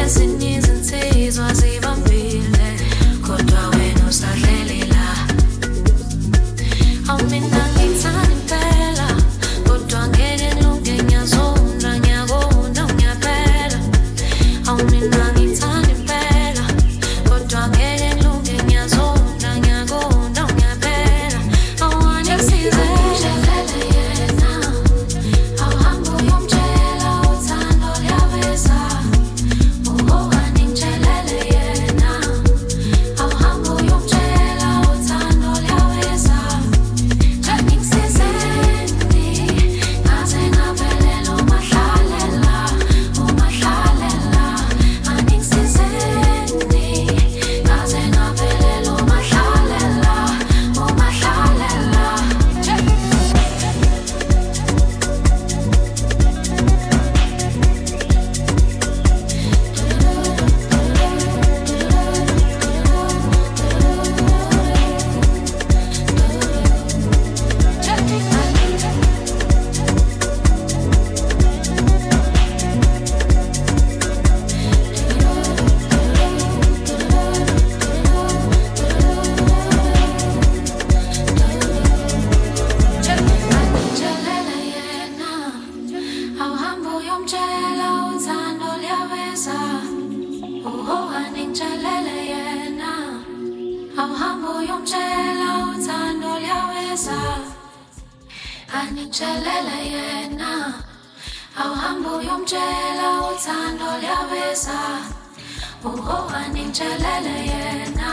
dancing years and tears. anitshelele yena awuhambe uyomtshela uthando liyabeza uho anitshelele yena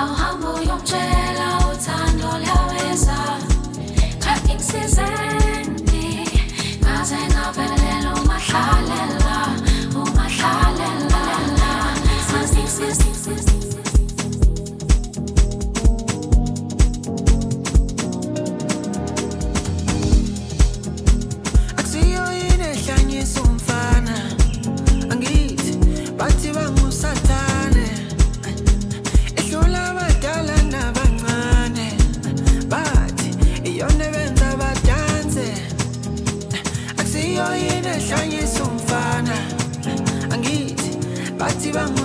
awuhambe uyomtshela uthando liyabeza xa ikusizeni ngaze ngavelela umahlalela umahlalela. Chibango.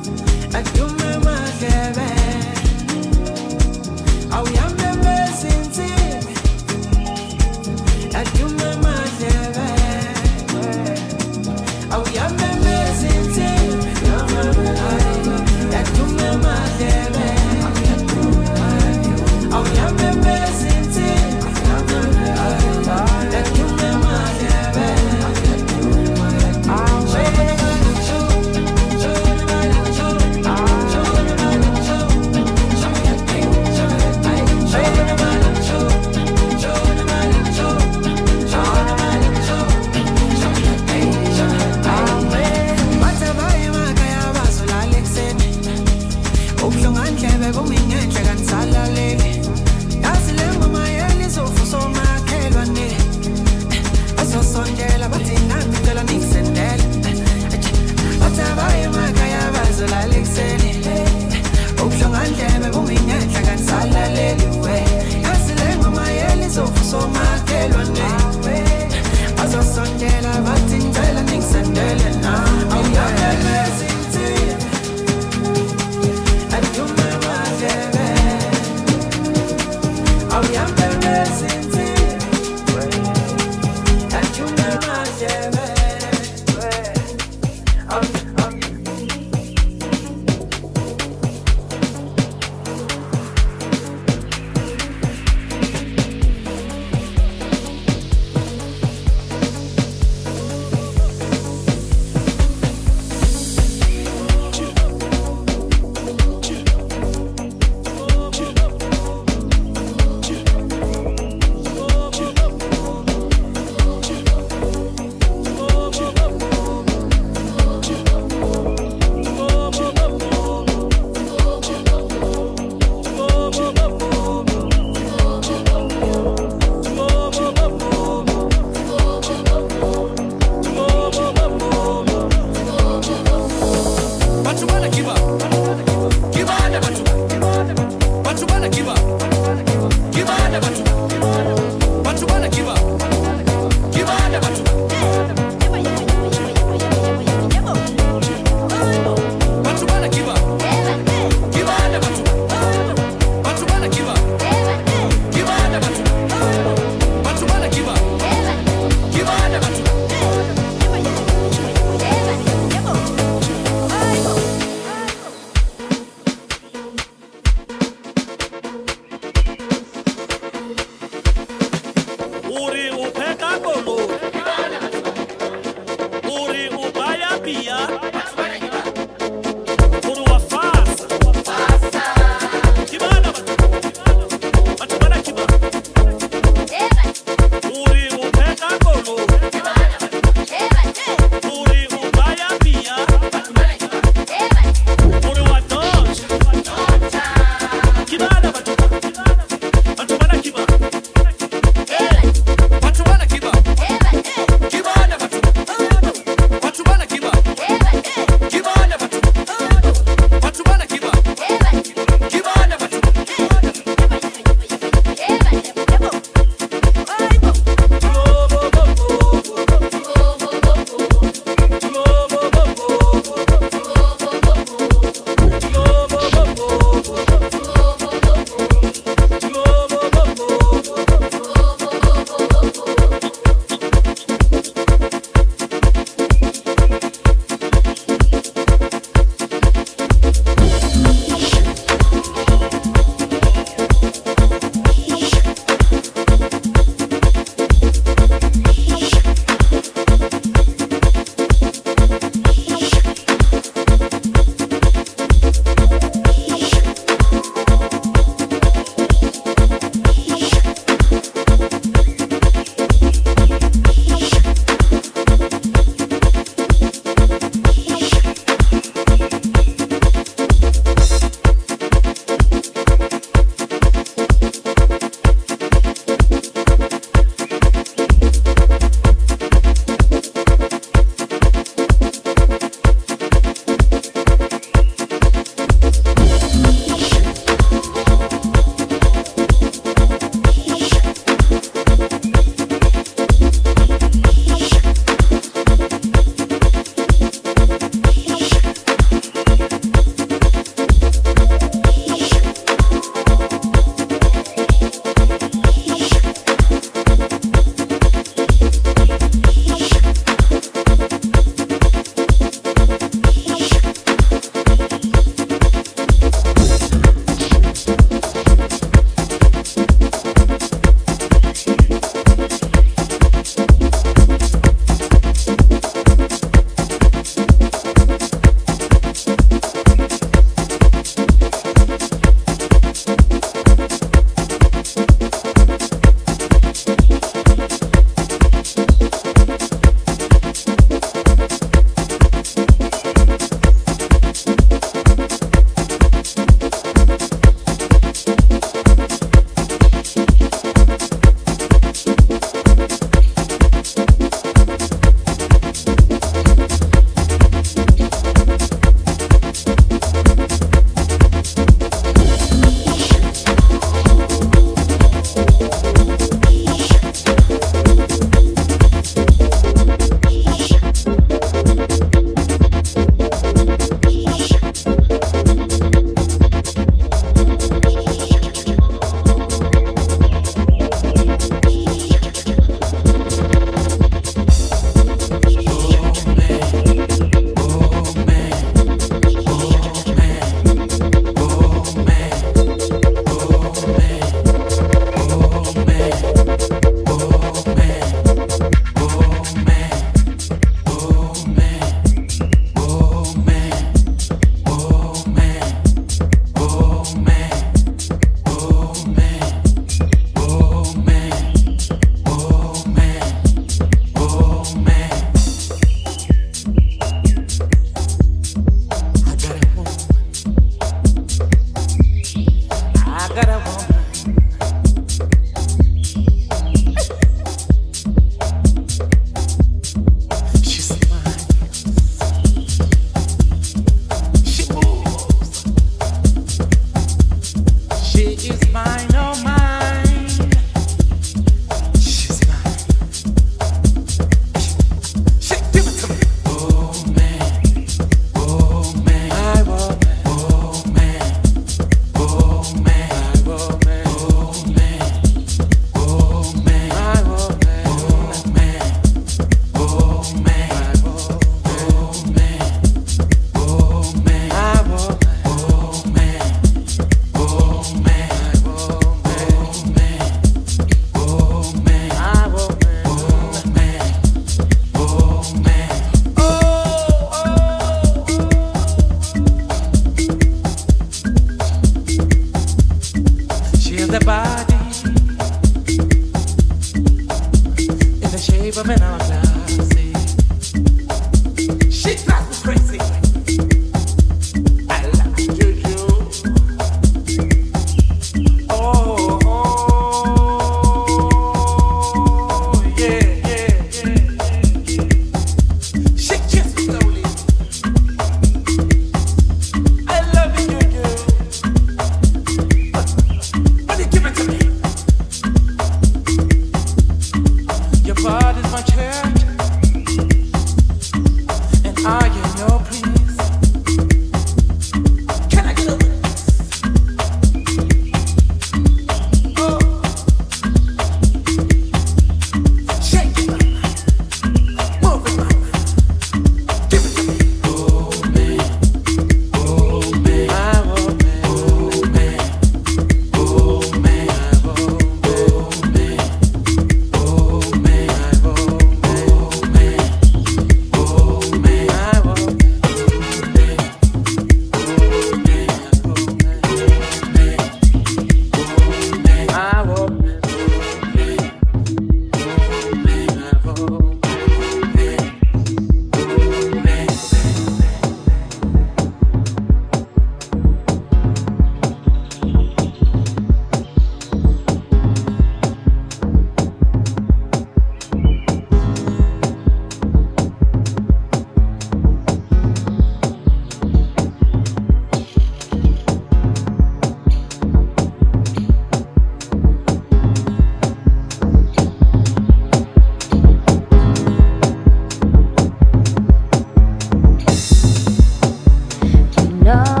너